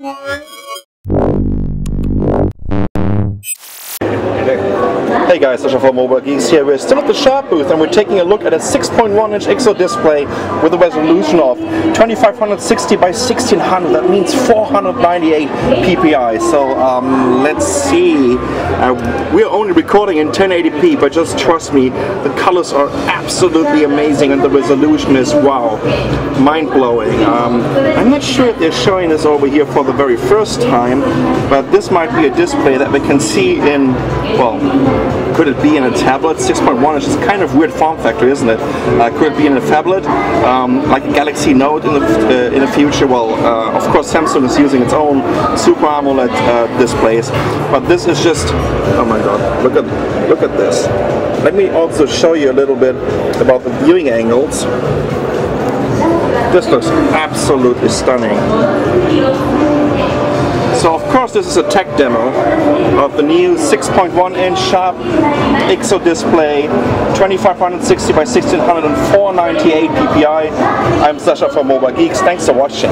Yeah. Hey guys, Sasha from Mobile Geeks here. We're still at the Sharp booth and we're taking a look at a 6.1 inch IGZO display with a resolution of 2560 by 1600. That means 498 ppi. So um, let's see. Uh, we're only recording in 1080p, but just trust me, the colors are absolutely amazing and the resolution is wow, mind blowing. Um, I'm not sure if they're showing this over here for the very first time, but this might be a display that we can see in, well, could it be in a tablet? 6.1 is just kind of weird form factor, isn't it? Uh, could it be in a phablet, um, like a Galaxy Note in the uh, in the future? Well, uh, of course, Samsung is using its own Super AMOLED uh, displays, but this is just oh my god! Look at look at this. Let me also show you a little bit about the viewing angles. This looks absolutely stunning. Course this is a tech demo of the new 6.1 inch Sharp IGZO display 2560 by 1600 and 498 ppi. I'm Sasha from Mobile Geeks. Thanks for watching.